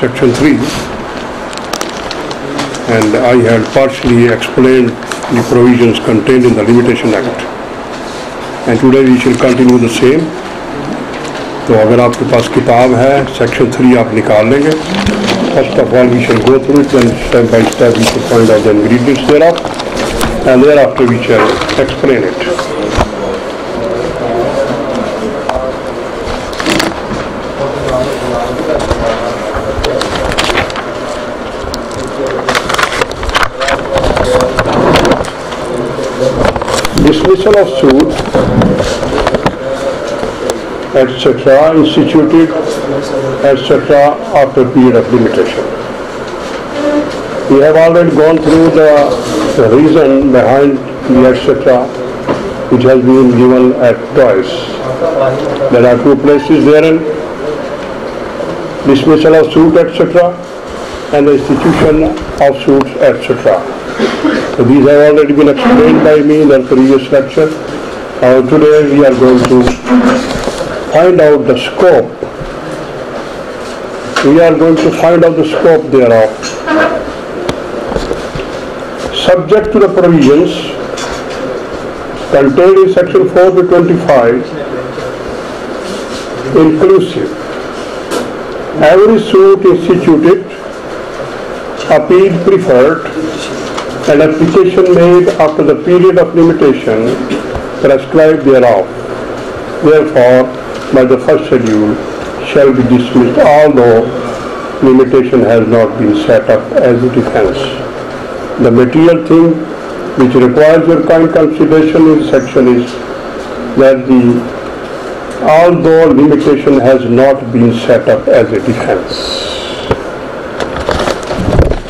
Section 3 and I had partially explained the provisions contained in the Limitation Act. And today we shall continue the same. تو اگر آپ کے پاس کتاب ہے section 3 آپ نکال لیں گے first of all we shall go through it then step by step we shall find out the ingredients thereof and thereafter we shall explain it. Dismissal of suit, etc., instituted, etc., after period of limitation. We have already gone through the, reason behind the etc., which has been given at twice. There are two places therein, dismissal of suit, etc., and the institution of suits, etc. So these have already been explained by me in the previous lecture. Uh, today we are going to find out the scope. We are going to find out the scope thereof. Subject to the provisions contained in section 4 to 25, inclusive. Every suit instituted, appeal preferred, and application made after the period of limitation prescribed thereof. Therefore, by the first schedule shall be dismissed, although limitation has not been set up as a defense. The material thing which requires your kind consideration in section is that the although limitation has not been set up as a defense.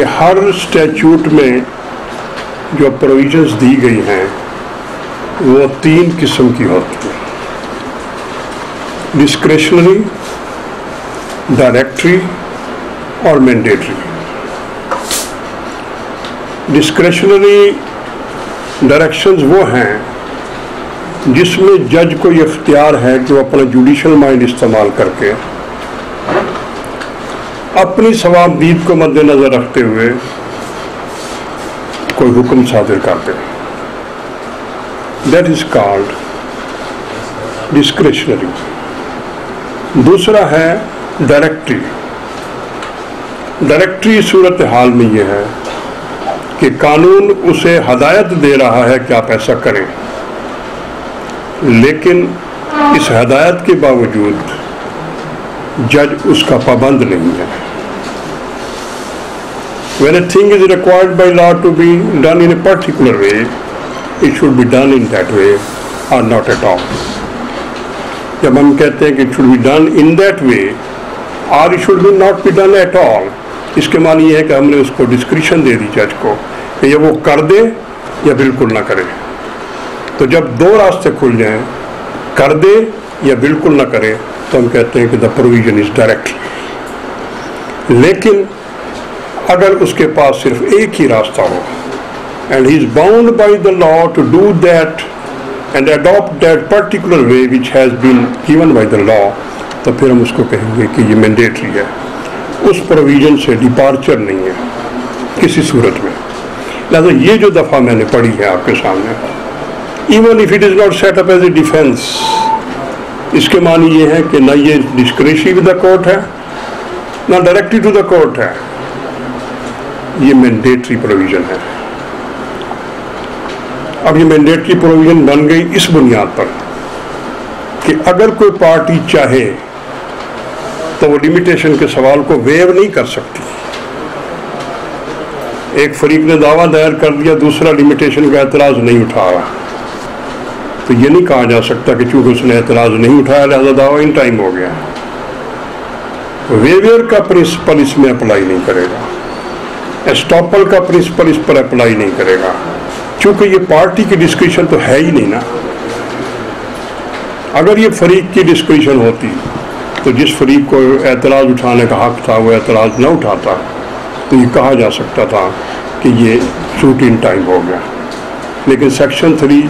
کہ ہر statute میں جو provisions دی گئی ہیں، وہ تین قسم کی ہوتی ہیں۔ ڈسکریشنری ڈائریکٹری اور مینڈیٹری ڈسکریشنری ڈائریکشنز وہ ہیں جس میں جج کو یہ اختیار ہے کہ وہ اپنا جوڈیشل مائنڈ استعمال کر کے اپنی ثواب دید کو مد نظر رکھتے ہوئے کوئی حکم صادر کرتے دیٹ از کالڈ ڈسکریشنری دوسرا ہے ڈائریکٹری ڈائریکٹری صورت حال میں یہ ہے کہ قانون اسے ہدایت دے رہا ہے کہ آپ ایسا کریں۔ لیکن اس ہدایت کے باوجود جج اس کا پابند نہیں ہے۔ When a thing is required by law to be done in a particular way it should be done in that way or not at all. جب ہم کہتے ہیں کہ it should be done in that way or it should be not be done at all اس کے معنی یہ ہے کہ ہم نے اس کو ڈسکریشن دے دی جج کو کہ یہ وہ کر دے یا بالکل نہ کرے تو جب دو راستے کھل جائیں، کر دے یا بالکل نہ کرے، تو ہم کہتے ہیں کہ دا پروویژن از ڈائریکٹ لیکن اگر اس کے پاس صرف ایک ہی راستہ ہو۔ And he is bound by the law to do that and adapt that particular way which has been given by the law تو پھر ہم اس کو کہیں گے کہ یہ مینڈیٹری ہے۔ اس پروویژن سے ڈپارچر نہیں ہے۔ کسی صورت میں۔ لہٰذا یہ جو دفعہ میں نے پڑھی ہے آپ کے سامنے even if it is not set up as a defence اس کے معنی یہ ہے کہ نہ یہ ڈسکریشی ود دا کورٹ ہے، نہ ڈائریکٹلی ٹو دا کورٹ ہے۔ یہ مینڈیٹری پروویژن ہے۔ اب یہ مینڈیٹری پروویژن بن گئی اس بنیاد پر کہ اگر کوئی پارٹی چاہے تو وہ لمیٹیشن کے سوال کو ویو نہیں کر سکتی۔ ایک فریق نے دعویٰ دائر کر دیا، دوسرا لمیٹیشن کا اعتراض نہیں اٹھا رہا۔ تو یہ نہیں کہا جا سکتا کہ چونکہ اس نے اعتراض نہیں اٹھایا، لہذا دعویٰ ان ٹائم ہو گیا۔ ویویئر کا پرنسپل اس میں اپلائی نہیں کرے گا۔ اسٹاپل کا پرنسپل اس پر اپلائی نہیں کرے گا۔ چونکہ یہ پارٹی کی ڈسکریشن تو ہے ہی نہیں نا۔ اگر یہ فریق کی ڈسکریشن ہوتی، تو جس فریق کو اعتراض اٹھانے کا حق تھا، وہ اعتراض نہ اٹھاتا۔ تو یہ کہا جا سکتا تھا کہ یہ سوٹ ان ٹائم ہو گیا۔ لیکن section three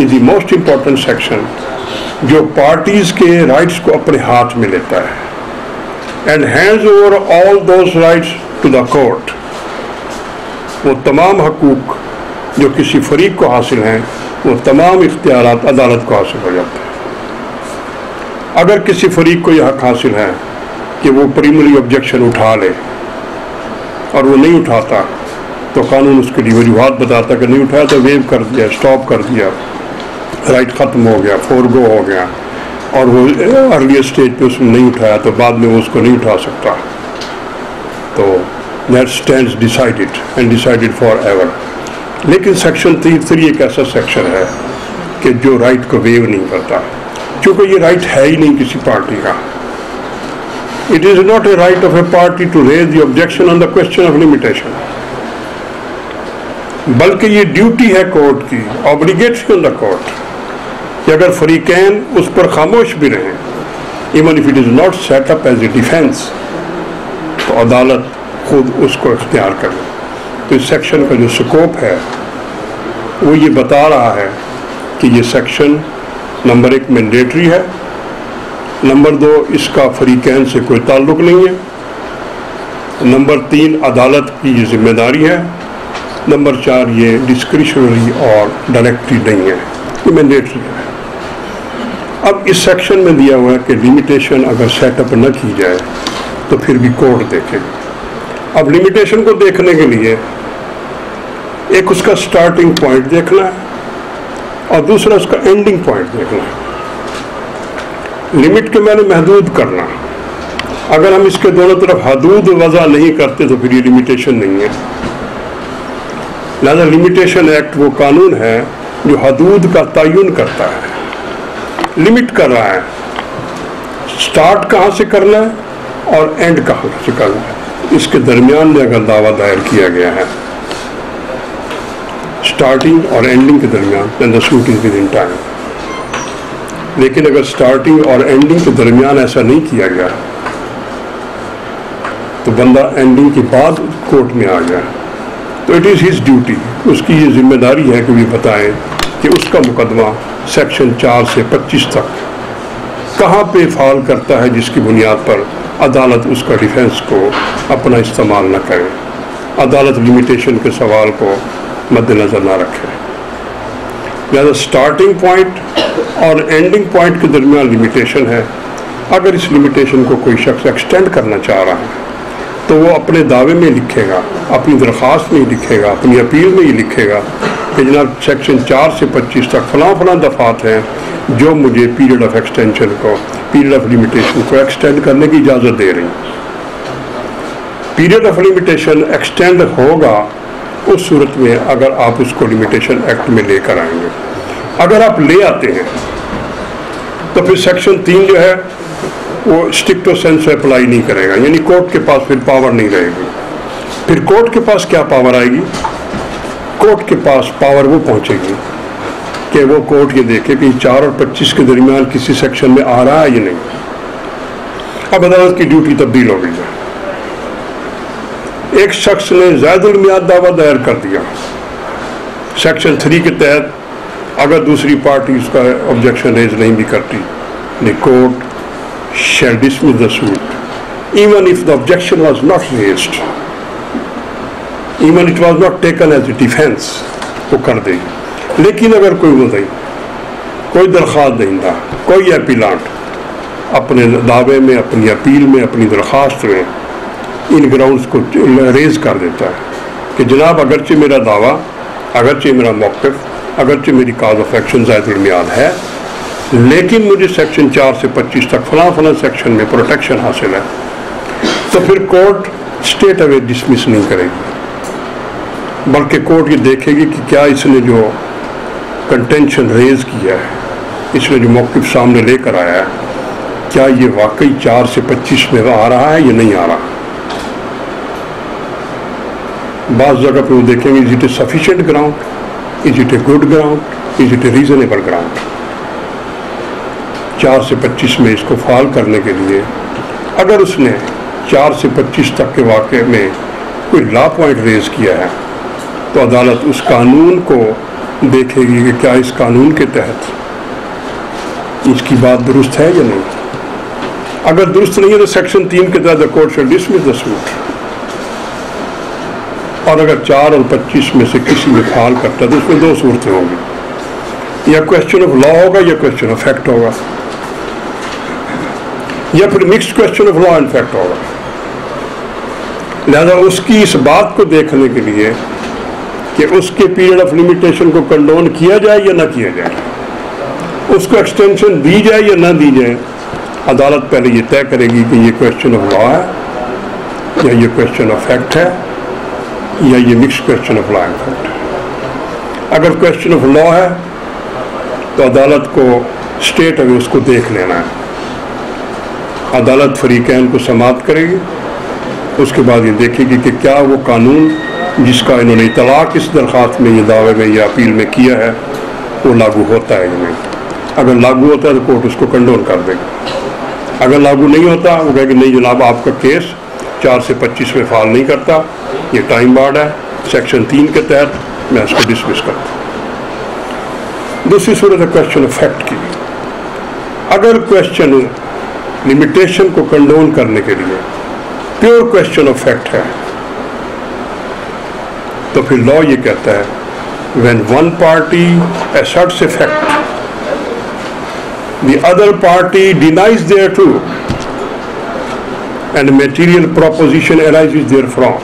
is the most important section جو پارٹیز کے رائٹس کو اپنے ہاتھ میں لیتا ہے۔ And hands over all those rights to the court وہ تمام حقوق جو کسی فریق کو حاصل ہیں، وہ تمام اختیارات، عدالت کو حاصل ہو جاتے ہیں۔ اگر کسی فریق کو یہ حق حاصل ہے کہ وہ پریمری آبجیکشن اٹھا لے اور وہ نہیں اٹھاتا، تو قانون اس کے لیے وجوہات بتاتا کہ نہیں اٹھایا تو ویو کر دیا اسٹاپ کر دیا رائٹ ختم ہو گیا فور گو ہو گیا اور وہ ارلی اسٹیج پہ اس نے نہیں اٹھایا تو بعد میں وہ اس کو نہیں اٹھا سکتا۔ تو that stand decided and decided forever لیکن سیکشن تھری تھری ایک ایسا سیکشن ہے کہ جو رائٹ کو ویو نہیں کرتا کیونکہ یہ رائٹ ہے ہی نہیں کسی پارٹی کا it is not a right of a party to raise the objection on the question of limitation بلکہ یہ ڈیوٹی ہے کورٹ کی آبلیگیٹری آن دا کورٹ کہ اگر فریقین اس پر خاموش بھی رہیں even if it is not set up as a defence تو عدالت خود اس کو اختیار کرے تو اس سیکشن کا جو سکوپ ہے، وہ یہ بتا رہا ہے کہ یہ سیکشن نمبر ایک مینڈیٹری ہے۔ نمبر دو، اس کا فریقین سے کوئی تعلق نہیں ہے۔ نمبر تین، عدالت کی یہ ذمہ داری ہے۔ نمبر چار، یہ ڈسکرشنری اور ڈائریکٹری نہیں ہے۔ یہ مینڈیٹری ہے۔ اب اس سیکشن میں دیا ہوا ہے کہ لمیٹیشن اگر سیٹ اپ نہ کی جائے، تو پھر بھی کورٹ دیکھے اب لمیٹیشن کو دیکھنے کے لیے ایک اس کا سٹارٹنگ پوائنٹ دیکھنا ہے اور دوسرا اس کا اینڈنگ پوائنٹ دیکھنا ہے۔ لمٹ کے میں نے محدود کرنا اگر ہم اس کے دونوں طرف حدود وضع نہیں کرتے تو پھر یہ لمیٹیشن نہیں ہے۔ لہذا لمیٹیشن ایکٹ وہ قانون ہے جو حدود کا تعین کرتا ہے۔ لمٹ کر رہا ہے۔ سٹارٹ کہاں سے کرنا ہے اور اینڈ کہاں سے کرنا ہے۔ اس کے درمیان میں اگر دعویٰ دائر کیا گیا ہے اسٹارٹنگ اور اینڈنگ کے درمیان then the shooting within time لیکن اگر اسٹارٹنگ اور اینڈنگ کے درمیان ایسا نہیں کیا گیا، تو بندہ اینڈنگ کے بعد کورٹ میں آ گیا۔ تو اٹ از ہز ڈیوٹی اس کی یہ ذمہ داری ہے کہ وہ بتائیں کہ اس کا مقدمہ سیکشن چار سے پچیس تک کہاں پہ فعال کرتا ہے، جس کی بنیاد پر عدالت اس کا ڈیفینس کو اپنا استعمال نہ کرے۔ عدالت لمیٹیشن کے سوال کو مد نظر نہ رکھے۔ لہٰذا اسٹارٹنگ پوائنٹ اور اینڈنگ پوائنٹ کے درمیان لمیٹیشن ہے۔ اگر اس لمیٹیشن کو کوئی شخص ایکسٹینڈ کرنا چاہ رہا ہے، تو وہ اپنے دعوے میں لکھے گا، اپنی درخواست میں ہی لکھے گا، اپنی اپیل میں ہی لکھے گا۔ کہ جناب سیکشن چار سے پچیس تک فلاں فلاں دفعات ہیں جو مجھے پیریڈ آف ایکسٹینشن کو، پیریڈ آف لمیٹیشن کو ایکسٹینڈ کرنے کی اجازت دے رہی ہیں۔ پیریڈ آف لمیٹیشن ایکسٹینڈ ہوگا اس صورت میں اگر آپ اس کو لمیٹیشن ایکٹ میں لے کر آئیں گے۔ اگر آپ لے آتے ہیں، تو پھر سیکشن تین جو ہے، وہ اسٹکٹو سینس اپلائی نہیں کرے گا یعنی کورٹ کے پاس پھر پاور نہیں رہے گی۔ پھر کورٹ کے پاس کیا پاور آئے گی؟ کورٹ کے پاس پاور وہ پہنچے گی کہ وہ کورٹ یہ دیکھے کہ چار اور پچیس کے درمیان کسی سیکشن میں آ رہا ہے یا نہیں۔ اب عدالت کی ڈیوٹی تبدیل ہو گئی ہے۔ ایک شخص نے زائد المیاد دعویٰ دائر کر دیا۔ سیکشن تھری کے تحت اگر دوسری پارٹی اس کا آبجیکشن ریز نہیں بھی کرتی the court shall dismiss the suit even if the objection was not raised even it was not taken as a defence وہ کر دے گی۔ لیکن اگر کوئی مدعی کوئی درخواست نہیں تھا، کوئی اپیلانٹ اپنے دعوے میں، اپنی اپیل میں، اپنی درخواست میں ان گراؤنڈس کو ریز کر دیتا ہے کہ جناب، اگرچہ میرا دعویٰ، اگرچہ میرا موقف، اگرچہ میری کاز آف ایکشن زائد المیاد ہے، لیکن مجھے سیکشن چار سے پچیس تک فلاں فلاں سیکشن میں پروٹیکشن حاصل ہے۔ تو پھر کورٹ اسٹیٹ اوے ڈسمس نہیں کرے گی۔ بلکہ کورٹ یہ دیکھے گی کہ کیا اس نے جو کنٹینشن ریز کیا ہے، اس نے جو موقف سامنے لے کر آیا ہے، کیا یہ واقعی چار سے پچیس میں آ رہا ہے یا نہیں آ رہا؟ بعض جگہ پہ وہ دیکھیں گے is it a sufficient ground is it a good ground is it a reasonable ground چار سے پچیس میں اس کو فال کرنے کے لیے اگر اس نے چار سے پچیس تک کے واقعے میں کوئی لا پوائنٹ ریز کیا ہے تو عدالت اس قانون کو دیکھے گی کہ کیا اس قانون کے تحت اس کی بات درست ہے یا نہیں۔ اگر درست نہیں ہے تو سیکشن تین کے تحت court shall dismiss the suit اور اگر چار اور پچیس میں سے کسی میں فعال کرتا ہے تو اس میں دو صورتیں ہوں گی۔ یا کوشچن آف لا ہوگا یا کوشچن آف فیکٹ ہوگا۔ یا پھر mixed question of law and fact ہوگا۔ لہذا اس کی اس بات کو دیکھنے کے لیے کہ اس کے پیریڈ آف لمیٹیشن کو کنڈول کیا جائے یا نہ کیا جائے؟ اس کو ایکسٹینشن دی جائے یا نہ دی جائے؟ عدالت پہلے یہ طے کرے گی کہ یہ کوشچن آف لا ہے، یا یہ کوشچن آف فیکٹ ہے، یا یہ mix question of law and fact ہے۔ اگر کوشچن آف لا ہے، تو عدالت کو اسٹیٹ ابھی اس کو دیکھ لینا ہے۔ عدالت فریقین کو سماعت کرے گی، اس کے بعد یہ دیکھے گی کہ کیا وہ قانون جس کا انہوں نے اطلاق اس درخواست میں، یہ دعوے میں یا اپیل میں کیا ہے، وہ لاگو ہوتا ہے یا نہیں۔ اگر لاگو ہوتا ہے تو کورٹ اس کو کنڈول کر دے گا۔ اگر لاگو نہیں ہوتا، وہ کہے کہ نہیں جناب، آپ کا کیس چار سے پچیس میں فعال نہیں کرتا، یہ ٹائم بارڈ ہے، سیکشن تین کے تحت میں اس کو ڈسمس کرتا ہوں۔ دوسری صورت ہے کوشچن آف فیکٹ کی۔ اگر کوشچن لمیٹیشن کو کنڈول کرنے کے لیے پیور کوشچن آف فیکٹ ہے تو پھر لا یہ کہتا ہے when one party asserts a fact the other party denies thereto and material proposition arise therefrom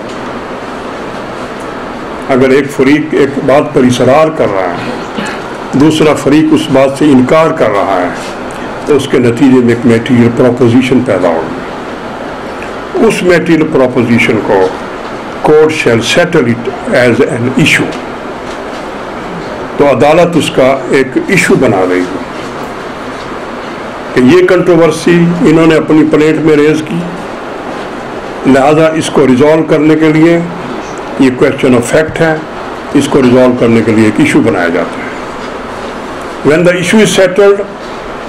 اگر ایک فریق ایک بات پر اصرار کر رہا ہے، دوسرا فریق اس بات سے انکار کر رہا ہے، تو اس کے نتیجے میں ایک میٹیریل پروپوزیشن پیدا ہوگی۔ اس میٹیریل پروپوزیشن کو court shall settle it as an issue تو عدالت اس کا ایک ایشو بنا رہی گی کہ یہ کنٹروورسی انہوں نے اپنی پلیٹ میں ریز کی۔ لہذا اس کو ریزالو کرنے کے لیے یہ کوشچن آف فیکٹ ہے۔ اس کو ریزالو کرنے کے لیے ایک ایشو بنایا جاتا ہے۔ When the issue is settled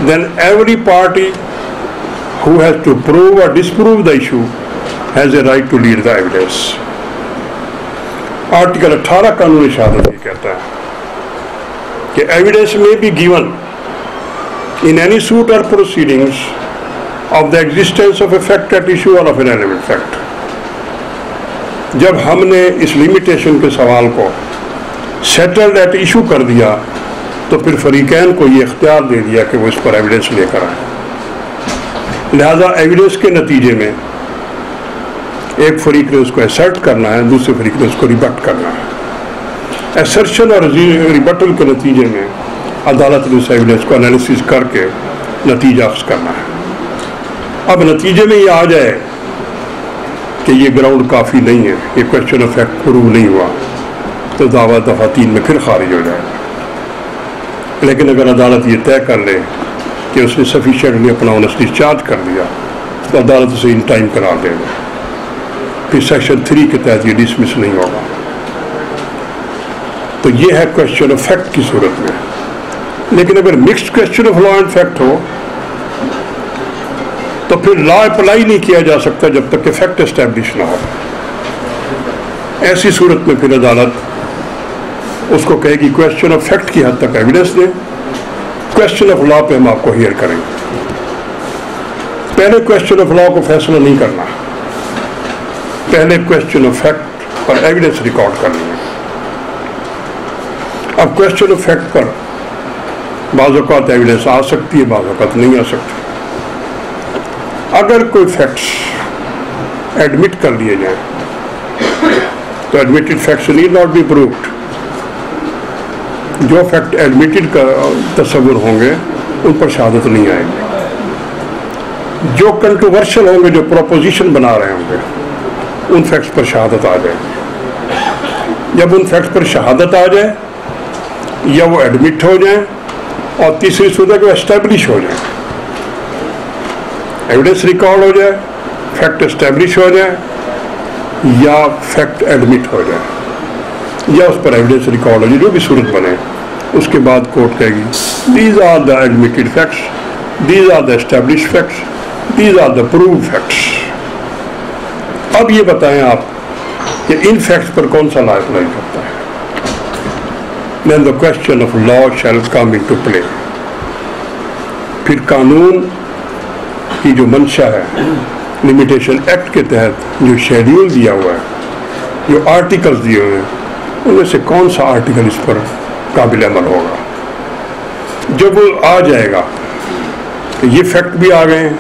then every party who has to prove اور disprove the issue has a right to lead the evidence article اٹھارہ قانون شہادت یہ کہتا ہے کہ ایویڈینس میں بھی given in any suit or proceedings of the existence of a fact at issue or of an element fact. جب ہم نے اس لمیٹیشن کے سوال کو سیٹلڈ ایٹ ایشو کر دیا، تو پھر فریقین کو یہ اختیار دے دیا کہ وہ اس پر ایویڈنس لے کر آئے۔ لہذا ایویڈنس کے نتیجے میں ایک فریق نے اس کو ایسرٹ کرنا ہے، دوسرے فریق نے اس کو ریبٹ کرنا ہے۔ ایسرشن اور ریبٹل کے نتیجے میں عدالت نے اس کو انالیسس کر کے نتیجہ اخذ کرنا ہے۔ اب نتیجے میں یہ آ جائے کہ یہ گراؤنڈ کافی نہیں ہے، یہ کوشچن آف فیکٹ پروو نہیں ہوا۔ تو دعویٰ دفعہ تین میں پھر خارج ہو جائے۔ گا لیکن اگر عدالت یہ طے کر لے کہ اس نے سفیشینٹلی اپنا اونس ڈسچارج کر دیا، تو عدالت اسے ان ٹائم قرار دے گا پھر سیکشن تھری کے تحت یہ ڈسمس نہیں ہوگا۔ تو یہ ہے کوشچن آف فیکٹ کی صورت میں۔ لیکن اگر mixed question of law and fact ہو، تو پھر لا اپلائی نہیں کیا جا سکتا جب تک کہ فیکٹ اسٹیبلش نہ ہو۔ ایسی صورت میں پھر عدالت اس کو کہے گی کوشچن آف فیکٹ کی حد تک ایویڈنس دیں کوشچن آف لا پہ ہم آپ کو ہیئر کریں۔ گے پہلے کوشچن آف لا کو فیصلہ نہیں کرنا۔ پہلے کوشچن آف فیکٹ پر ایویڈنس ریکارڈ کرنی ہے اب کوشچن آف فیکٹ پر بعض اوقات ایویڈنس آ سکتی ہے بعض اوقات نہیں آ سکتی اگر کوئی فیکٹس ایڈمٹ کر لیے جائیں تو admitted facts need not be proofed جو فیکٹ ایڈمیٹڈ کا تصور ہوں گے ان پر شہادت نہیں آئے گی جو کنٹروورشل ہوں گے جو پروپوزیشن بنا رہے ہوں گے ان فیکٹس پر شہادت آ جائے۔ جب ان فیکٹس پر شہادت آ جائے، یا وہ ایڈمٹ ہو جائیں اور تیسری صورت وہ اسٹیبلش ہو جائے ایویڈنس ریکارڈ ہو جائے فیکٹ اسٹیبلش ہو جائے، یا فیکٹ ایڈمٹ ہو جائے۔ یا اس پر ایویڈنس ریکارڈ ہو جائے، جو بھی صورت بنے۔ اس کے بعد کورٹ کہے گی these are the admitted facts these are the establish facts these are the prove facts اب یہ بتائیں آپ کہ ان فیکٹس پر کون سا لا اپلائی کرتا ہے؟ Then the question of law shall come into play. پھر قانون کی جو منشا ہے لمیٹیشن ایکٹ کے تحت جو شیڈیول دیا ہوا ہے، جو آرٹیکلز دیے ہوئے ہیں، ان میں سے کون سا آرٹیکل اس پر قابل عمل ہوگا؟ جب وہ آ جائے گا تو یہ فیکٹ بھی آ گئے ہیں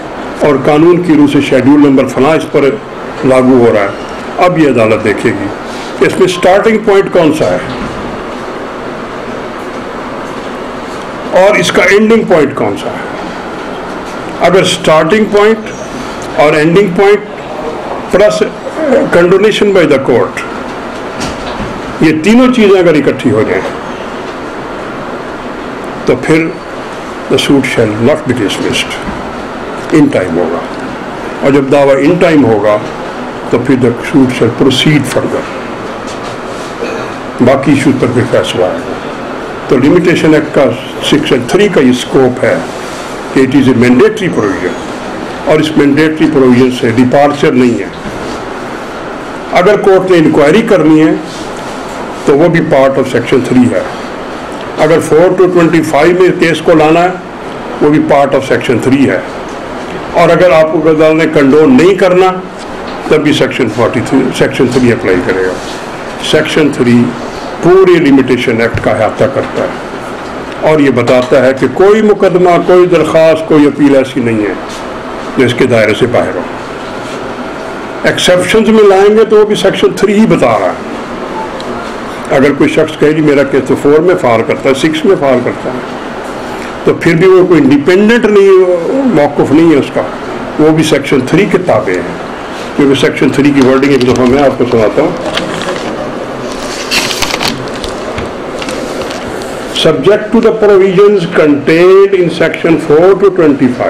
اور قانون کی روح سے شیڈیول نمبر فلاں اس پر لاگو ہو رہا ہے۔ اب یہ عدالت دیکھے گی اس میں سٹارٹنگ پوائنٹ کون سا ہے۔ اور اس کا اینڈنگ پوائنٹ کون سا ہے۔ اگر سٹارٹنگ پوائنٹ اور ending point plus condonation by the court یہ تینوں چیزیں اگر اکٹھی ہو جائیں، تو پھر the suit shall not be dismissed in time ہوگا۔ اور جب دعویٰ ان ٹائم ہوگا تو پھر the suit shall proceed further باقی ایشوز پر پھر فیصلہ آئے گا تو لمیٹیشن ایکٹ کا سیکشن تھری کا یہ اسکوپ ہے کہ it is a mandatory provision اور اس مینڈیٹری پروویژن سے ڈپارچر نہیں ہے۔ اگر کورٹ نے انکوائری کرنی ہے تو وہ بھی پارٹ آف سیکشن تھری ہے۔ اگر فور ٹو ٹوینٹی فائیو میں کیس کو لانا ہے، وہ بھی پارٹ آف سیکشن تھری ہے۔ اور اگر آپ کو غزال نے کنڈون نہیں کرنا تب بھی section forty three section three apply کرے گا۔ سیکشن تھری پوری لمیٹیشن ایکٹ کا احاطہ کرتا ہے۔ اور یہ بتاتا ہے کہ کوئی مقدمہ، کوئی درخواست، کوئی اپیل ایسی نہیں ہے جو اس کے دائرے سے باہر ہو۔ ایکسیپشنز میں لائیں گے تو وہ بھی سیکشن تھری ہی بتا رہا ہے۔ اگر کوئی شخص کہے جی میرا کیس تو فور میں فار کرتا ہے سکس میں فار کرتا ہے، تو پھر بھی وہ کوئی انڈیپینڈنٹ نہیں موقف نہیں ہے اس کا۔ وہ بھی سیکشن تھری کے تابع ہے کیونکہ سیکشن تھری کی ورڈنگ ایک دفعہ میں آپ کو سناتا ہوں. Subject to the provisions contained in section 4 to 25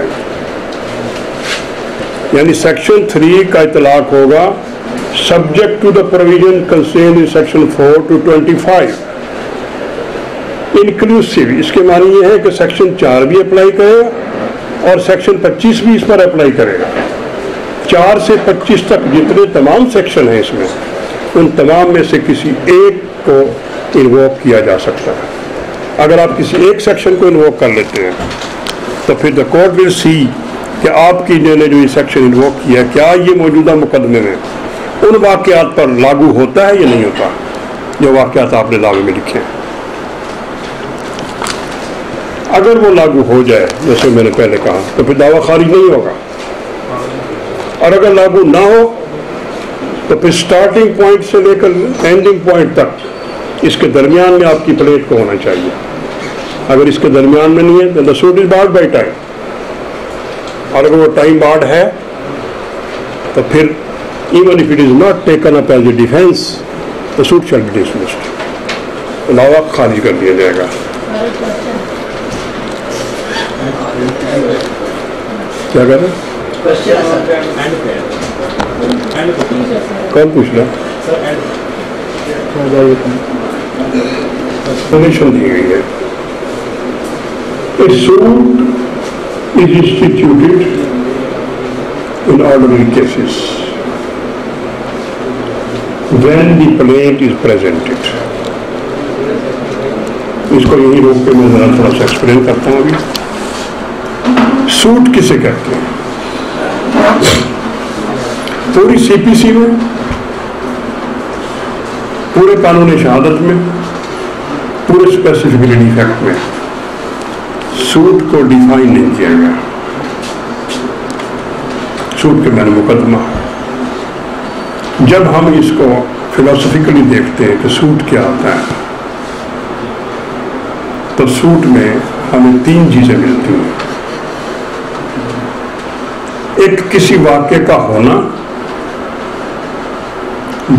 یعنی سیکشن 3 کا اطلاق ہوگا subject to the provision contained in section 4 to 25 inclusive اس کے معنی یہ ہے کہ سیکشن 4 بھی اپلائی کرے گا اور سیکشن 25 بھی اس پر اپلائی کرے. گا چار سے پچیس تک جتنے تمام سیکشن ہیں اس میں، ان تمام میں سے کسی ایک کو انووک کیا جا سکتا ہے۔ اگر آپ کسی ایک سیکشن کو انووک کر لیتے ہیں، تو پھر دا کورٹ ول سی کہ آپ کی نے جو یہ سیکشن انووک کیا کیا یہ موجودہ مقدمے میں ان واقعات پر لاگو ہوتا ہے یا نہیں ہوتا؟ جو واقعات آپ نے دعوے میں لکھے ہیں۔ اگر وہ لاگو ہو جائے، جیسے میں نے پہلے کہا، تو پھر دعویٰ خارج نہیں ہوگا۔ اور اگر لاگو نہ ہو، تو پھر سٹارٹنگ پوائنٹ سے لے کر اینڈنگ پوائنٹ تک اس کے درمیان میں آپ کی پلیٹ کو ہونا چاہیے۔ اگر اس کے درمیان میں نہیں ہے تو the suit is barred by time اور اگر وہ ٹائم بارڈ ہے، تو پھر even if it is not taken up as a defence تو سوٹ شیل بی ڈسمسڈ علاوہ خالی کر دیا جائے گا۔ کیا کر رہے کون پوچھ رہا پرمیشن دی گئی ہے suit is instituted in ordinary cases when the plaint is presented اس کو یہی روک کے میں ذرا تھوڑا سا ایکسپلین کرتا ہوں ابھی سوٹ کسے کہتے ہیں پوری سی پی سی میں پورے قانون شہادت میں، پورے اسپیسیفکلی فیکٹ میں سوٹ کو ڈیفائن نہیں کیا گیا۔ سوٹ کے میں نے مقدمہ۔ جب ہم اس کو فلاسفیکلی دیکھتے ہیں کہ سوٹ کیا آتا ہے تو سوٹ میں ہمیں تین چیزیں ملتی ہیں۔ ایک کسی واقعے کا ہونا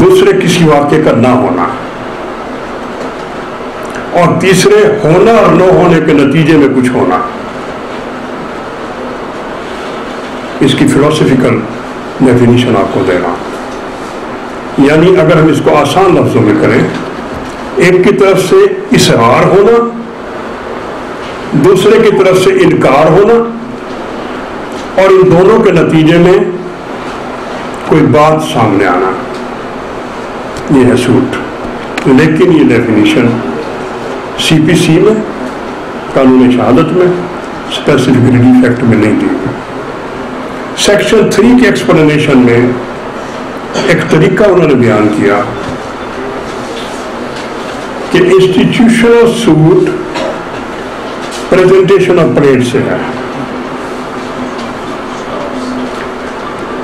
دوسرے کسی واقعے کا نہ ہونا۔ اور تیسرے، ہونا اور نہ ہونے کے نتیجے میں کچھ ہونا۔ اس کی فلوسفیکل ڈیفینیشن آپ کو دینا۔ یعنی اگر ہم اس کو آسان لفظوں میں کریں، ایک کی طرف سے اصرار ہونا، دوسرے کی طرف سے انکار ہونا، اور ان دونوں کے نتیجے میں کوئی بات سامنے آنا۔ یہ ہے سوٹ لیکن یہ ڈیفینیشن سی پی سی میں، قانون شہادت میں اسپیسیفک ریلیف ایکٹ میں نہیں دی سیکشن تھری کے ایکسپلینیشن میں ایک طریقہ انہوں نے بیان کیا کہ institutional suit presentation of plaint سے ہے.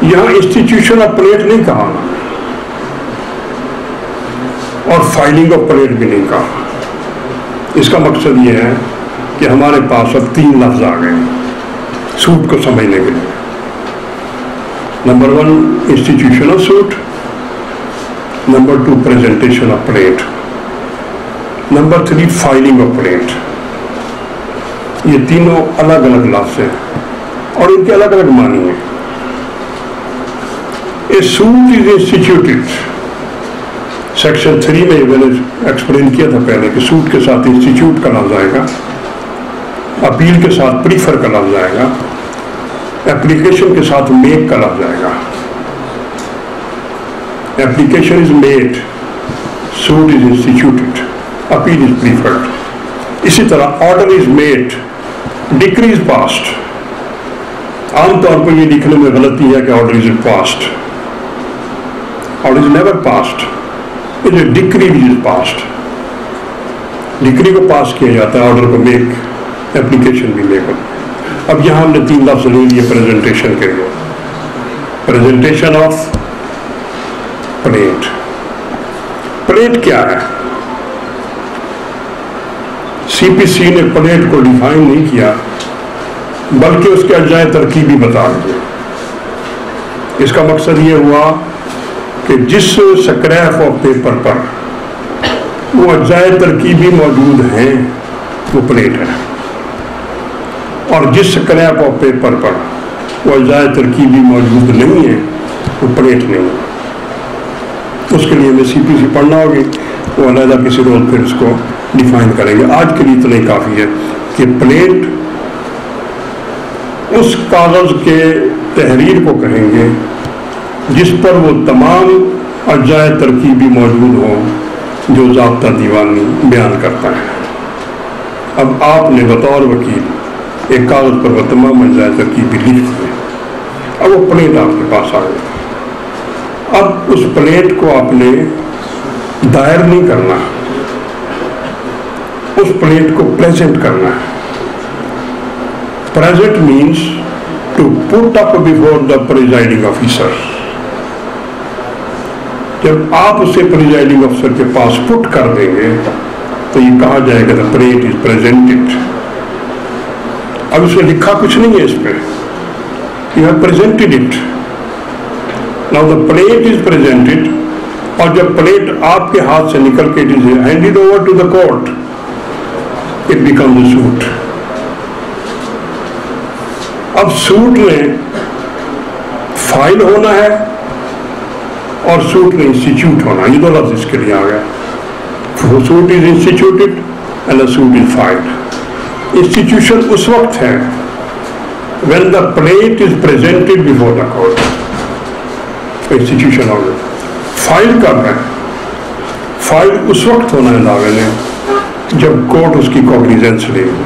یہاں انسٹیٹیوشن آف پلیٹ نہیں کہا اور فائلنگ آف پلیٹ بھی نہیں کہا۔ اس کا مقصد یہ ہے کہ ہمارے پاس اب تین لفظ آ گئے سوٹ کو سمجھنے کے لیے۔ Number one institutional suit number two presentation of plaint number three filing of plaint یہ تینوں الگ الگ لفظ ہیں اور ان کے الگ الگ معنی ہیں۔ Suit is instituted section three میں میں نے ایکسپلین کیا تھا پہلے کہ سوٹ کے ساتھ انسٹیٹیوٹ کا لفظ آئے گا اپیل کے ساتھ پریفر کا لفظ آئے گا اپلیکیشن کے ساتھ میک کا لفظ آئے گا. Application is made suit is instituted appeal is preferred اسی طرح order is made decree is passed عام طور پر یہ لکھنے میں غلطی ہے کہ آرڈر از پاسٹ اور is never passed is a decree بھی از پاسڈ ڈگری کو پاس کیا جاتا ہے آرڈر کو میک اپلیکیشن بھی میک اب یہاں ہم نے تین لفظ لے لیے پریزنٹیشن کے لیے۔ پریزنٹیشن آف پلیٹ پلیٹ کیا ہے؟ سی پی سی نے پلیٹ کو ڈیفائن نہیں کیا، بلکہ اس کے اجزائے ترکیبی بتا دیے۔ اس کا مقصد یہ ہوا کہ جس سکریف آف پیپر پر وہ اجزائے ترکیبی موجود ہیں، وہ پلیٹ ہے اور جس سکریف آف پیپر پر وہ اجزائے ترکیبی موجود نہیں ہے وہ پلیٹ نہیں ہے اس کے لیے ہمیں سی پی سی پڑھنا ہوگی، وہ علیحدہ کسی روز پھر اس کو ڈیفائن کریں گے۔ آج کے لیے اتنا ہی کافی ہے کہ پلیٹ اس کاغذ کے تحریر کو کہیں گے۔ جس پر وہ تمام اجزائے ترکیبی موجود ہوں، جو ضابطہ دیوانی بیان کرتا ہے۔ اب آپ نے بطور وکیل ایک کاغذ پر وہ تمام اجزائے ترکیبی لکھ دیں اب وہ پلیٹ آپ کے پاس آ گئی۔ اب اس پلیٹ کو آپ نے دائر نہیں کرنا۔ اس پلیٹ کو پریزنٹ کرنا ہے۔ Present means to put up before the presiding officer جب آپ اسے پریزائڈنگ افسر کے پاس پٹ کر دیں گے، تو یہ کہا جائے گا پریٹ از پریزنٹڈ اب اسے لکھا کچھ نہیں ہے اس پہ۔ You have presented it now the plaint is presented اور جب پلیٹ آپ کے ہاتھ سے نکل کے it is handed over to the court it become the suit اب سوٹ میں فائل ہونا ہے۔ اور سوٹ میں انسٹیٹیوٹ ہونا یہ دو لفظ اس کے لیے آ گیا suit is instituted and suit is filed institution اس وقت ہے when the plaint is presented before the court institution ہو گیا فائل کب ہے؟ فائل اس وقت ہونا ہے دعوے نے جب کورٹ اس کی کوگنیزنس لے گی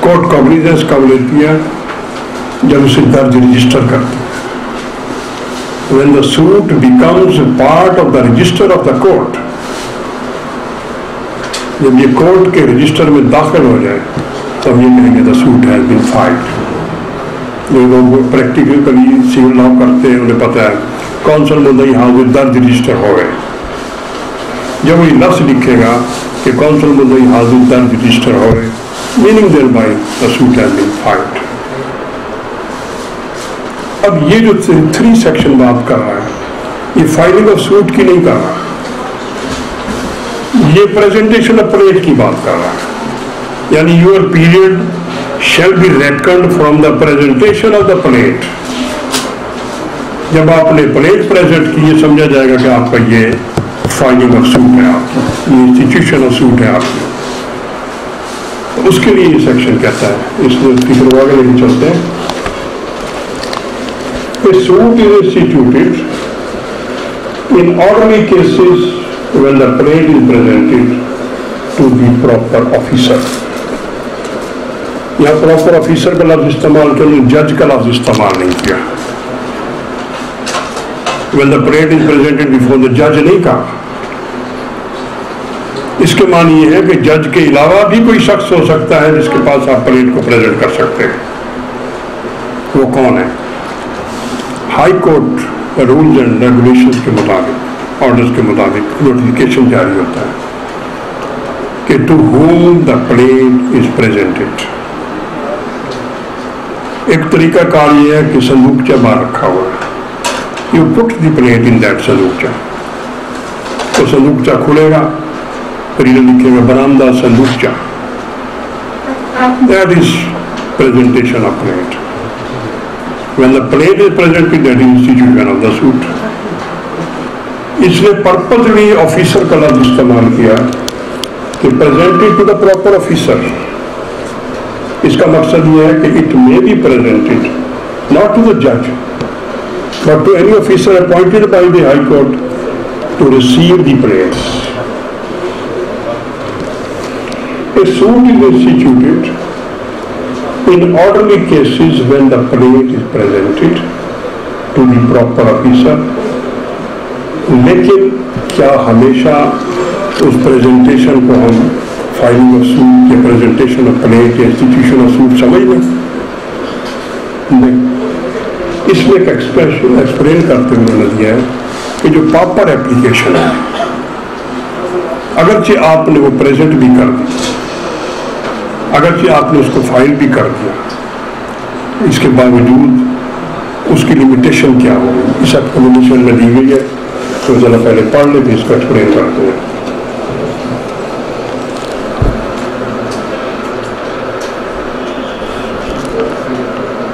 کورٹ کوگنیزنس کب لیتی ہے؟ جب اسے درج رجسٹر کرتی ہے۔ When the suit becomes part of the register of the court جب یہ کورٹ کے رجسٹر میں داخل ہو جائے تو ہم یہ کہیں گے the suit has been filed جو لوگ پریکٹیکل کبھی سیول لا کرتے ہیں انہیں پتہ ہے کونسل مدعی حاضر درج رجسٹر ہو گئے جب وہ لفظ لکھے گا کہ کونسل مدعی حاضر درج رجسٹر ہو گئے meaning thereby the suit has been filed اب یہ جو تھری سیکشن بات کر رہا ہے، یہ فائلنگ آف سوٹ کی نہیں کر رہا. یہ پریزنٹیشن آف پلیٹ کی بات کر رہا ہے. یعنی your period shall be reckoned from the presentation of the plaint جب آپ نے پلیٹ پریزنٹ کی، یہ سمجھا جائے گا کہ آپ کا یہ فائلنگ آف سوٹ ہے آپ کی یہ انسٹیٹیوشن آف سوٹ ہے آپ کی اس کے لیے یہ سیکشن کہتا ہے. اس میں فکر وغیرہ نہیں چلتے ہیں. A suit is instituted in ordinary cases when the parade is presented to the proper officer. یہاں پراپر آفیسر کا لفظ استعمال کیا جج کا لفظ استعمال نہیں کیا when the plaint is presented before the جج نہیں کہا اس کے معنی یہ ہے کہ جج کے علاوہ بھی کوئی شخص ہو سکتا ہے جس کے پاس آپ پریڈ کو پریزنٹ کر سکتے ہیں وہ کون ہے high court rules and regulation کے مطابق، آرڈرز کے مطابق نوٹیفکیشن جاری ہوتا ہے کہ to whom the plaint is presented ایک طریقہ کار یہ ہے کہ سندوکچہ باہر رکھا ہوا ہے۔ You put the plaint in that سندوکچہ تو سندوکچہ کھلے گا۔ پھر یہ لکھے گا برامدہ سندوکچہ that is presentation of plaint when the plate is presented that institution of the suit. اس نے پرپزلی آفیسر کا لفظ استعمال کیا کہ presented to the proper officer اس کا مقصد یہ ہے کہ it may be presented not to the جج but to any officer appointed by the high court to receive the plaints A suit is instituted in orderly cases when the plate is presented to the proper officer لیکن کیا ہمیشہ اس presentation کو ہم filing of suit یا presentation of plaint یا institution of suit سمجھ لیں نہیں اس میں ایک ایکسپریشن ایکسپلین کرتے ہوئے انہوں نے دیا ہے کہ جو پراپر اپلیکیشن ہے اگرچہ آپ نے وہ پریزنٹ بھی کر دی اگرچہ آپ نے اس کو فائل بھی کر دیا، اس کے باوجود اس کی لمیٹیشن کیا ہوگی اس ایکسپلینیشن میں دی گئی ہے، تو ذرا پہلے پڑھ لیں پھر اس کو ایکسپلین کرتے ہیں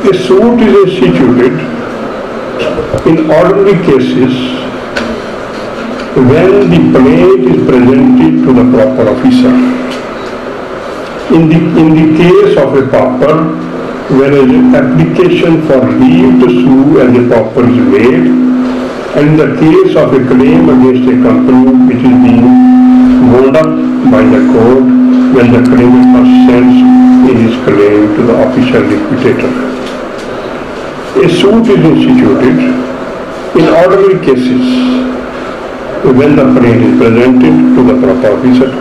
A suit is instituted in ordinary cases when the plate is presented to the proper officer. In the, in the case of a pauper, when an application for leave to sue as a pauper is made, and in the case of a claim against a company which is being wound up by the court, when the claimant sends in his claim to the official liquidator. A suit is instituted in ordinary cases when the claim is presented to the proper officer.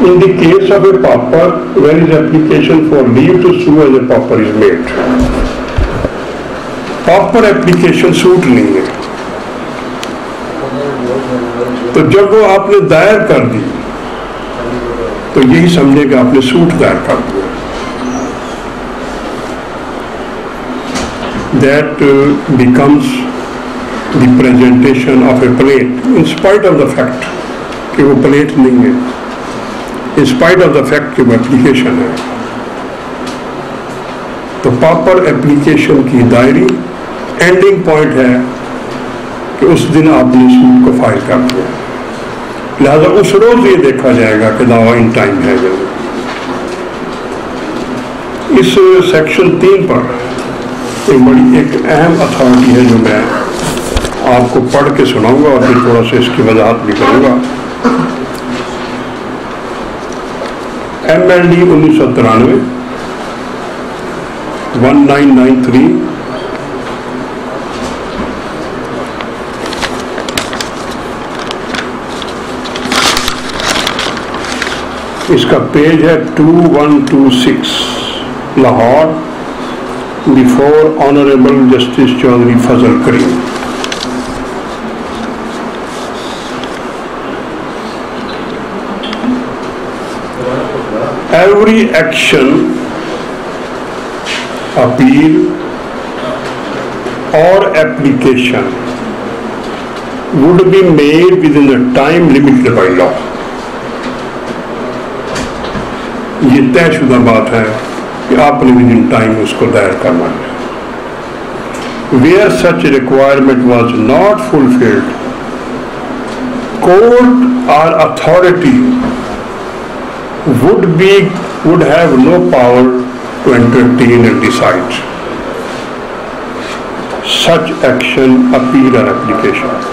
In the case of a pauper, when his application for leave to sue as a pauper is made. Pauper application suit نہیں ہے تو جب وہ آپ نے دائر کر دی تو یہی سمجھے کہ آپ نے سوٹ دائر کر دیا that uh, becomes the presentation of a plate in spite of the fact کہ وہ پلیٹ نہیں ہے in spite of the fact کہ وہ اپلیکیشن ہے، تو پاپر اپلیکیشن کی دائری اینڈنگ پوائنٹ ہے کہ اس دن آپ نے سوٹ کو فائل کر دیا۔ لہذا اس روز یہ دیکھا جائے گا کہ دعویٰ ان ٹائم ہے۔ جو اس سیکشن تین پر ایک بڑی ایک اہم اتھارٹی ہے جو میں آپ کو پڑھ کے سناؤں گا اور پھر تھوڑا سا اس کی وضاحت بھی کروں گا۔ ایم ایل ڈی انیس سو ترانوے ون نائن نائن تھری اس کا پیج ہے two one two six Lahore before honourable justice Chaudhry Fazal Karim. Every action appeal or application would be made within the time limited by law. یہ طے شدہ بات ہے کہ آپ نے ود ان ٹائم اس کو دائر کرنا ہے۔ Where such requirement was not fulfilled court or authority would be would have no power to entertain and decide. Such action appeal or application.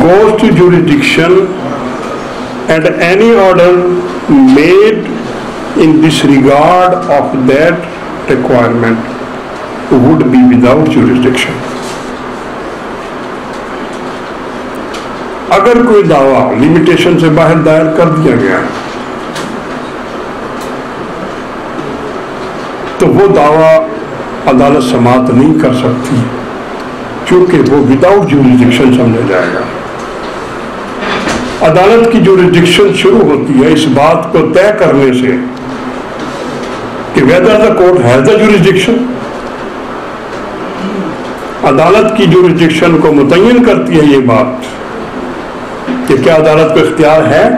goes to jurisdiction and any order made in disregard of that requirement. Would be without jurisdiction. اگر کوئی دعویٰ limitation سے باہر دائر کر دیا گیا تو وہ دعویٰ عدالت سماعت نہیں کر سکتی کیونکہ وہ وداؤٹ جوریڈکشن سمجھا جائے گا عدالت کی جوریڈکشن شروع ہوتی ہے اس بات کو طے کرنے سے کہ whether the court has the jurisdiction عدالت کی جوریڈکشن کو متعین کرتی ہے یہ بات، کہ کیا عدالت کو اختیار ہے؟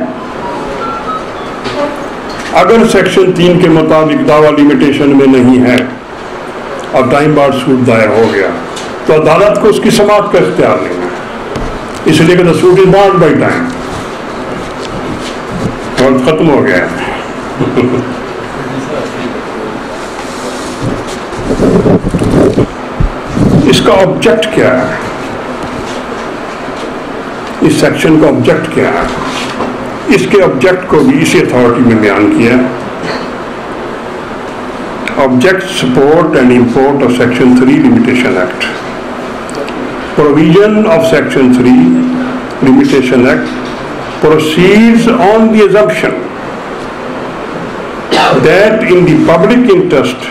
اگر سیکشن تین کے مطابق دعویٰ لمیٹیشن میں نہیں ہے اور ٹائم بار سوٹ دائر ہو گیا، تو عدالت کو اس کی سماعت کا اختیار نہیں ہے۔ اس لیے کہ suit is barred by time. اور ختم ہو گیا۔ اس کا آبجیکٹ کیا ہے؟ اس سیکشن کا آبجیکٹ کیا ہے؟ اس کے آبجیکٹ کو بھی اسی اتھارٹی میں بیان کیا object support and import of section three limitation act provision of section three limitation act proceeds on the assumption that in the public interest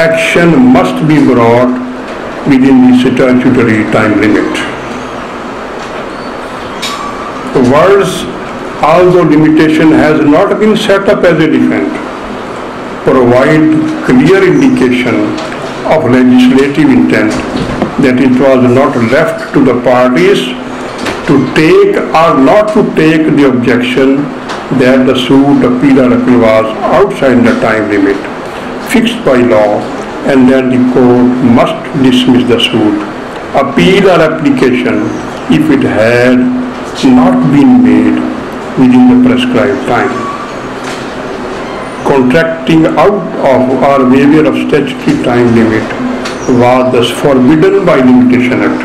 action must be brought within the statutory time limit. Words, although limitation has not been set up as a defense, provide clear indication of legislative intent that it was not left to the parties to take or not to take the objection that the suit appeal or appeal was outside the time limit fixed by law and then the court must dismiss the suit. Appeal or application, if it had not been made within the prescribed time. Contracting out of or waiver of statutory time limit was thus forbidden by Limitation Act.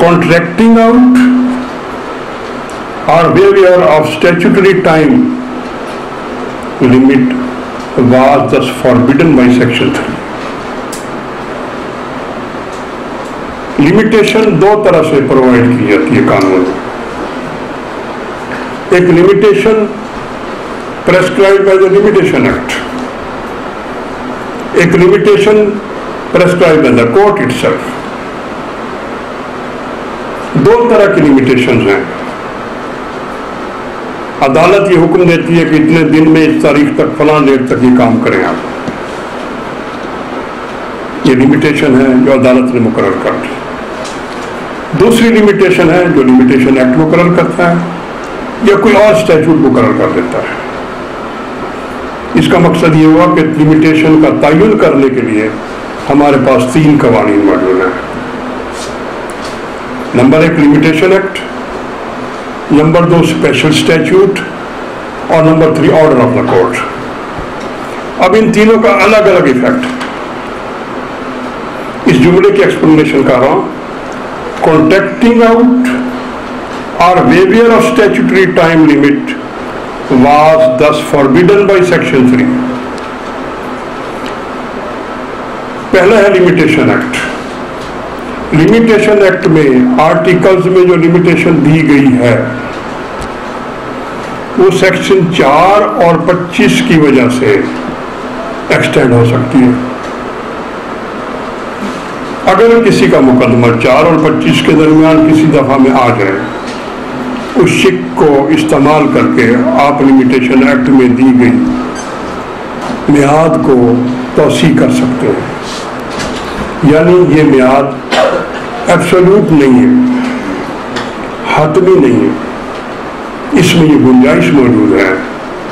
کرنا ہے contracting out or waiver of statutory time limit was thus forbidden by section 3 limitation دو طرح سے provide کی جاتی ہے قانون ایک limitation prescribed by the limitation act ایک limitation prescribed by the court it سیلف دو طرح کی لمیٹیشن ہیں۔ عدالت یہ حکم دیتی ہے کہ اتنے دن میں اس تاریخ تک فلاں ڈیٹ تک یہ کام کریں آپ۔ یہ لمیٹیشن ہے جو عدالت نے مقرر کر دی۔ دوسری لمیٹیشن ہے جو لمیٹیشن ایکٹ مقرر کرتا ہے، یا کوئی اور اسٹیچوٹ مقرر کر دیتا ہے۔ اس کا مقصد یہ ہوا کہ لمیٹیشن کا تعین کرنے کے لیے ہمارے پاس تین قوانین موجود نمبر ایک لمیٹیشن ایکٹ نمبر دو اسپیشل اسٹیچوٹ اور number three order of the court اب ان تینوں کا الگ الگ افیکٹ اس جملے کی ایکسپلینیشن کر رہا ہوں. کانٹیکٹنگ آؤٹ اور waiver of statutory time limit was this forbidden by section three پہلا ہے لمیٹیشن ایکٹ لمیٹیشن ایکٹ میں آرٹیکلز میں جو لمیٹیشن دی گئی ہے، وہ سیکشن چار اور پچیس کی وجہ سے ایکسٹینڈ ہو سکتی ہے۔ اگر کسی کا مقدمہ چار اور پچیس کے درمیان کسی دفعہ میں آ جائے، اس شک کو استعمال کر کے آپ لمیٹیشن ایکٹ میں دی گئی۔ میعاد کو توسیع کر سکتے ہیں۔ یعنی یہ میعاد ایبسولوٹ نہیں ہے، حتمی نہیں ہے۔ اس میں یہ گنجائش موجود ہے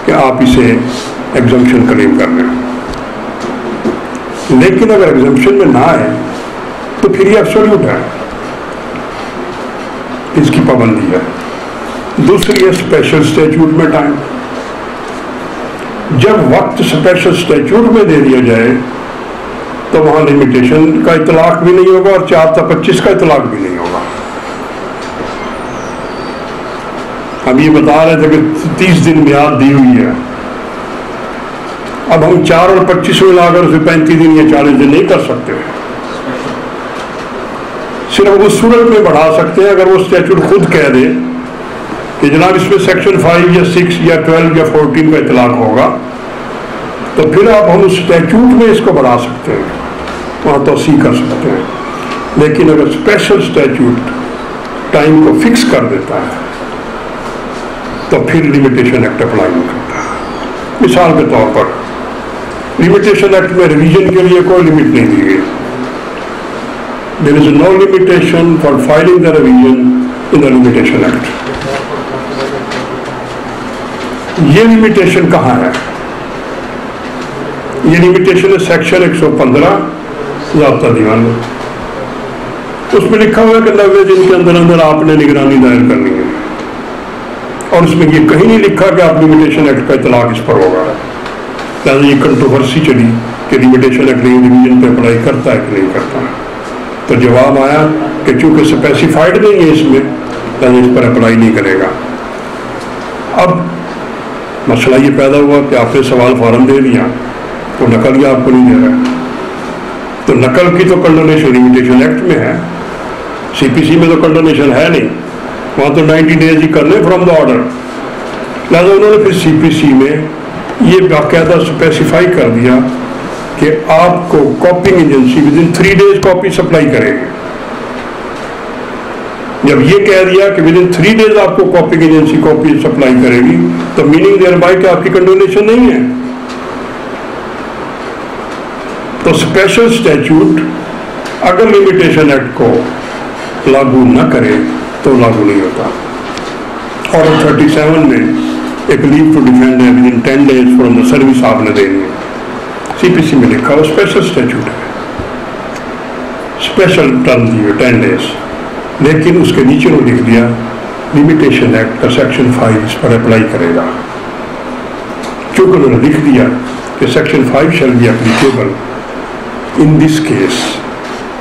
کہ آپ اسے ایگزمشن کلیم کر لیں لیکن اگر ایگزمشن میں نہ آئے، تو پھر یہ ایبسولوٹ ہے۔ اس کی پابندی ہے۔ دوسری ہے اسپیشل اسٹیچوٹ میں ٹائم جب وقت اسپیشل اسٹیچوٹ میں دے دیا جائے تو وہاں لمیٹیشن کا اطلاق بھی نہیں ہوگا اور چار تا پچیس کا اطلاق بھی نہیں ہوگا۔ ہم یہ بتا رہے تھے کہ تیس دن میاد دی ہوئی ہے۔ اب ہم چار اور پچیس میں لا کر اسے پینتیس دن یا چالیس دن نہیں کر سکتے۔ صرف اس صورت میں بڑھا سکتے ہیں، اگر وہ اسٹیچوٹ خود کہہ دے کہ جناب اس میں سیکشن فائیو یا سکس یا ٹویلو یا فورٹین کا اطلاق ہوگا، تو پھر آپ ہم اسٹیچوٹ میں اس کو بڑھا سکتے ہیں۔ وہاں توسیع کر سکتے ہیں۔ لیکن اگر اسپیشل اسٹیچوٹ ٹائم کو فکس کر دیتا ہے، تو پھر لمیٹیشن ایکٹ اپلائی نہیں کرتا۔ مثال کے طور پر لمیٹیشن ایکٹ میں ریویژن کے لیے کوئی لمٹ نہیں دی گئی۔ There is no limitation for filing the revision in the limitation act یہ لمیٹیشن کہاں ہے؟ یہ لمیٹیشن ہے سیکشن ایک سو پندرہ ضابطہ دیوان میں اس میں لکھا ہوا ہے کہ نوے دن کے اندر اندر آپ نے نگرانی دائر کرنی ہے۔ اور اس میں یہ کہیں نہیں لکھا کہ آپ لمیٹیشن ایکٹ کا اطلاق اس پر ہوگا۔ لہٰذا یہ کنٹروورسی چلی کہ لمیٹیشن ایکٹ نہیں ڈویژن پہ اپلائی کرتا ہے کہ نہیں کرتا۔ تو جواب آیا کہ چونکہ اسپیسیفائڈ نہیں ہے اس میں، لہٰذا اس پر اپلائی نہیں کرے گا۔ اب مسئلہ یہ پیدا ہوا کہ آپ نے سوال فارم دے دیا، تو نقل یہ آپ کو نہیں دے رہا تو نقل کی تو کنڈونیشن لمیٹیشن ایکٹ میں ہے سی پی سی میں تو کنڈونیشن ہے نہیں۔ وہاں تو نائنٹی ڈیز ہی کرنے فرام دا آرڈر لہٰذا انہوں نے پھر سی پی سی میں یہ باقاعدہ اسپیسیفائی کر دیا کہ آپ کو copying agency within three days copy supply کرے۔ گی جب یہ کہہ دیا کہ ود ان تھری ڈیز آپ کو کاپنگ ایجنسی کاپی سپلائی کرے گی، تو میننگ دیر بائی کہ آپ کی کنڈونیشن نہیں ہے۔ تو اسپیشل اسٹیچوٹ اگر لمیٹیشن ایکٹ کو لاگو نہ کرے تو لاگو نہیں ہوتا۔ اور تھرٹی سیون میں ایک لیو ٹو ڈیفینڈ ہے within ten days from the service آپ نے دینی ہے سی پی سی میں لکھا ہوا اسپیشل اسٹیچوٹ ہے۔ اسپیشل ٹرم دی ہے ٹین ڈیز لیکن اس کے نیچے انہوں نے لکھ دیا لمیٹیشن ایکٹ کا سیکشن فائیو اس پر اپلائی کرے گا۔ چونکہ انہوں نے لکھ دیا کہ section five shall be applicable in this case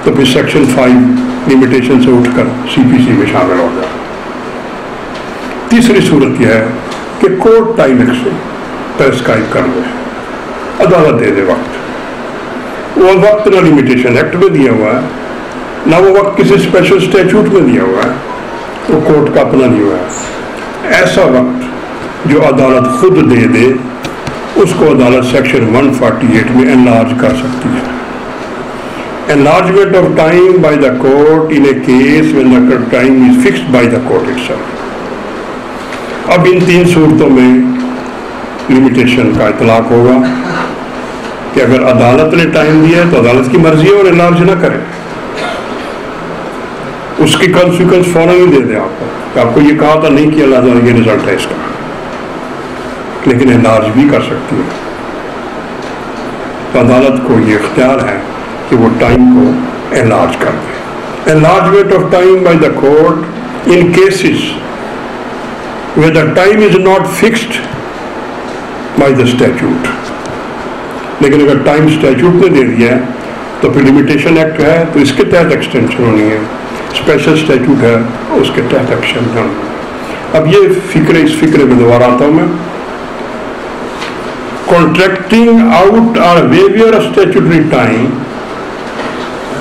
تو پھر سیکشن فائیو لمیٹیشن سے اٹھ کر سی پی سی میں شامل ہو گیا تیسری صورت یہ ہے کہ کورٹ ٹائم ایکشن پرسکرائب کر دے عدالت دے دے وقت وہ وقت نہ لمیٹیشن ایکٹ میں دیا ہوا ہے نہ وہ وقت کسی اسپیشل اسٹیچوٹ میں دیا ہوا ہے وہ کورٹ کا اپنا نہیں ہوا ہے ایسا وقت جو عدالت خود دے دے اس کو عدالت سیکشن 148 میں انلارج کر سکتی ہے enlargement of time by the court in a case when the time is fixed by the court itself. اب ان تین صورتوں میں لمیٹیشن کا اطلاق ہوگا کہ اگر عدالت نے ٹائم دیا ہے تو عدالت کی مرضی ہے اور انلارج نہ کرے اس کی کنسیکوینس فوراً ہی دے دیں آپ کو کہ آپ کو یہ کہا تھا نہیں کیا اللہ یہ رزلٹ ہے اس کا، لیکن انلارج بھی کر سکتی ہے۔ تو عدالت کو یہ اختیار ہے کہ وہ ٹائم کو انلارج کر دے۔ Enlargement of time by the court in cases where the time is not fixed by the statute لیکن اگر ٹائم اسٹیچوٹ نے دے دیا ہے، تو پھر لمیٹیشن ایکٹ ہے، تو اس کے تحت ایکسٹینشن ہونی ہے۔ اسپیشل اسٹیچوٹ ہے، اس کے تحت ایکسٹینشن ہونی ہے۔ اب یہ فکر اس فکرے میں دوبارہ آتا ہوں میں۔ Contracting out or waiver statutory time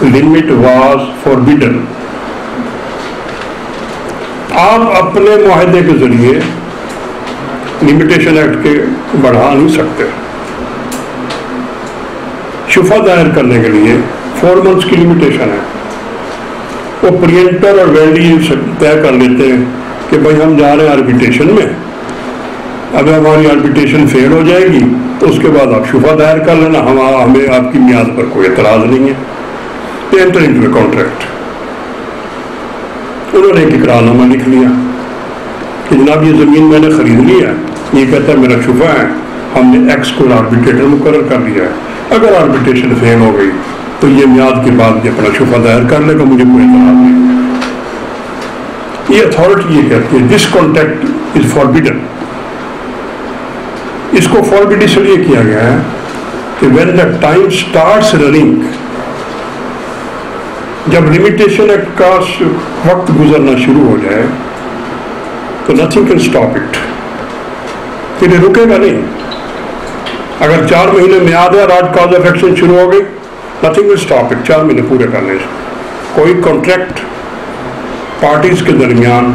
limit was for آپ اپنے معاہدے کے ذریعے لمیٹیشن ایکٹ کے بڑھا نہیں سکتے۔ شفا دائر کرنے کے لیے فور منتھس کی لمیٹیشن ہے۔ وہ پرینٹر اور ویلی طے کر لیتے ہیں کہ بھائی ہم جا رہے ہیں آربیٹیشن میں۔ اگر ہماری آربیٹیشن فیل ہو جائے گی تو اس کے بعد آپ شفا دائر کر لینا۔ ہم ہمیں آپ کی میاد پر کوئی اعتراض نہیں ہے۔ انٹر انٹو کانٹریکٹ انہوں نے ایک اقرار نامہ لکھ لیا کہ جناب یہ زمین میں نے خرید لی ہے، یہ کہتا ہے میرا شفا ہے، ہم نے ایکس کو آربیٹریٹر مقرر کر لیا ہے۔ اگر آربیٹریشن فیل ہو گئی، تو یہ میاد کے بعد یہ اپنا شفا دائر کر لے گا، مجھے کوئی اعتراض نہیں۔ یہ اتھارٹی یہ کہتی ہے دس کانٹیکٹ از فاربیڈن اس کو فاربیڈ اس لیے کیا گیا ہے کہ when the time starts running جب لمیٹیشن ایکٹ کا وقت گزرنا شروع ہو جائے تو نتھنگ کین اسٹاپ اٹ پھر یہ رکے گا نہیں. اگر چار مہینے میاد ہے راج کاز آف ایکشن شروع ہو گئی نتھنگ ول اسٹاپ اٹ چار مہینے پورے کرنے سے. کوئی کانٹریکٹ پارٹیز کے درمیان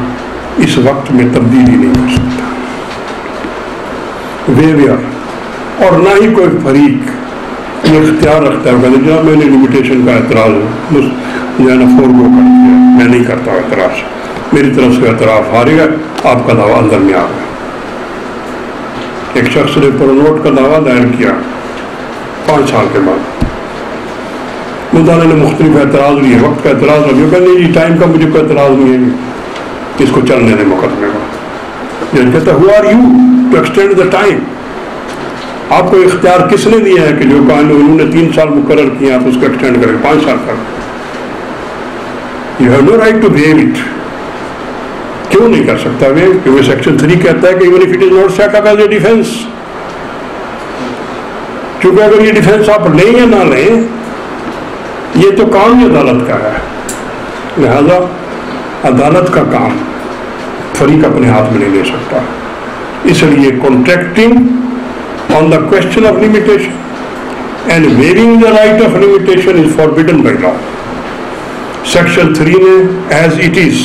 اس وقت میں تبدیلی نہیں کر سکتا. ویویئر اور نہ ہی کوئی فریق یہ اختیار رکھتا ہے. میں نے لمیٹیشن کا اعتراض جو ہے نا فور گو کر دیا۔ میں نہیں کرتا ہوں اعتراض میری طرف سے اعتراف ہارے گا آپ کا دعویٰ اندر میں آ گیا۔ ایک شخص نے پرنوٹ کا دعویٰ دائر کیا پانچ سال کے بعد۔ مدانہ نے مختلف اعتراض لیے، وقت کا اعتراض لگے کہ نہیں جی ٹائم کا مجھے کوئی اعتراض نہیں ہے جی۔ اس کو چلنے دیں مقدمے کا جج یعنی کہتا، who are you to extend the time? آپ کو اختیار کس نے دیا ہے کہ جو کہا، انہوں نے تین سال مقرر کیا آپ اس کو ایکسٹینڈ کریں، پانچ سال کر۔ You have no right to waive it کیوں نہیں کر سکتا ویو کیونکہ سیکشن تھری کہتا ہے کہ even if it is not set up as a defence کیونکہ اگر یہ ڈیفینس آپ لیں یا نہ لیں یہ تو کام ہی عدالت کا ہے لہذا عدالت کا کام فریق اپنے ہاتھ میں نہیں لے سکتا اس لیے contracting on the question of limitation and waiving the right of limitation is forbidden by law section three نے ایز اٹ از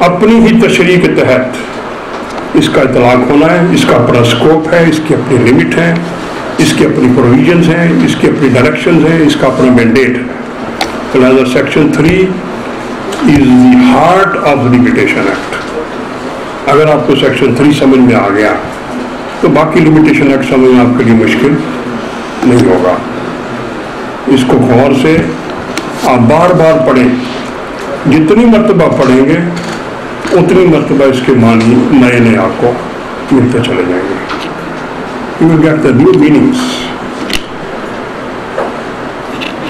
اپنی ہی تشریح کے تحت اس کا اطلاق ہونا ہے، اس کا اپنا اسکوپ ہے، اس کی اپنی لمٹ ہے، اس کی اپنی پروویژنس ہیں، اس کی اپنی ڈائریکشنز ہیں، اس کا اپنا مینڈیٹ ہے۔ لہٰذا section three is the heart of limitation act اگر آپ کو سیکشن تھری سمجھ میں آ گیا، تو باقی لمیٹیشن ایکٹ سمجھنا آپ کے لیے مشکل نہیں ہوگا۔ اس کو غور سے ہاں، آپ بار بار پڑھیں۔ جتنی مرتبہ پڑھیں گے، اتنی مرتبہ اس کے معنی نئے نئے آپ کو ملتے چلے جائیں گے۔ You will get the new meanings.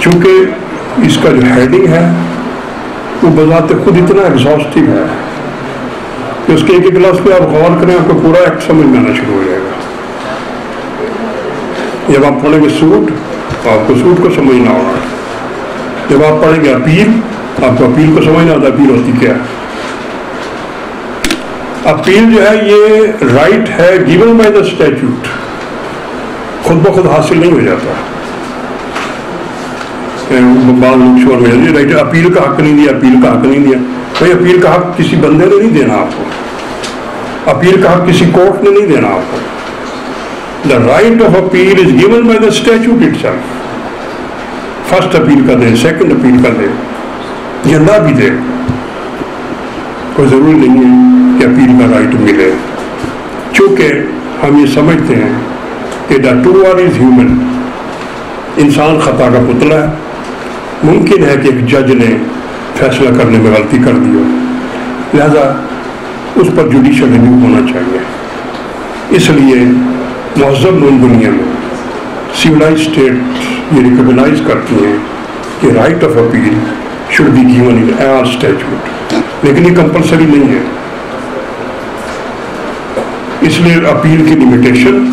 چونکہ اس کا جو ہیڈنگ ہے، وہ بذات خود اتنا ایگزاسٹو ہے کہ اس کے ایک ایک کلاس پہ آپ غور کریں، آپ کو پورا ایکٹ سمجھ میں آنا شروع ہو جائے گا۔ جب آپ پڑھیں گے سوٹ تو آپ کو سوٹ کو سمجھنا ہوگا۔ جب آپ پڑھیں گے اپیل، آپ کو اپیل کو سمجھنا ہوتا اپیل ہوتی کیا؟ اپیل جو ہے، یہ رائٹ ہے گیون بائی دا اسٹیچوٹ خود بخود حاصل نہیں ہو جاتا۔ بعض لوگ شور میں جاتے جی رائٹ اپیل کا حق نہیں دیا، اپیل کا حق نہیں دیا۔ بھائی، اپیل کا حق کسی بندے نے نہیں دینا آپ کو۔ اپیل کا حق کسی کورٹ نے نہیں دینا آپ کو۔ The right of appeal is given by the statute itself first appeal کا دے سیکنڈ اپیل کا دے یا نہ بھی دے کوئی ضروری نہیں ہے کہ اپیل کا رائٹ ملے چونکہ ہم یہ سمجھتے ہیں کہ the to err is human انسان خطا کا پتلا ہے ممکن ہے کہ ایک جج نے فیصلہ کرنے میں غلطی کر دی ہو لہذا اس پر جوڈیشل ریویو ہونا چاہیے اس لیے مہذب نون دنیا میں سولائز اسٹیٹ یہ ریکگنائز کرتی ہیں کہ right of appeal should be given in our statute لیکن یہ کمپلسری نہیں ہے. اس لیے اپیل کی لمیٹیشن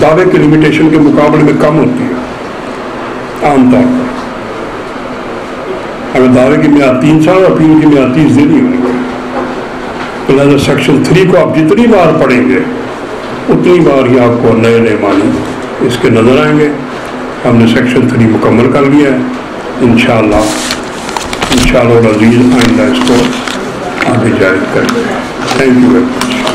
دعوے کے لمیٹیشن کے مقابلے میں کم ہوتی ہے، عام طور پر۔ اگر دعوے کی میعاد تین سال اور اپیل کی میعاد تیس دن ہی ہوں گے، تو لہٰذا سیکشن تھری کو آپ جتنی بار پڑھیں گے، اتنی بار ہی آپ کو نئے نئے معنی اس کے نظر آئیں گے۔ ہم نے سیکشن تھری مکمل کر لیا ہے۔ انشاءاللہ انشاءاللہ العزیز آئندہ اس کو آگے جائز کریں گے۔ Thank you very much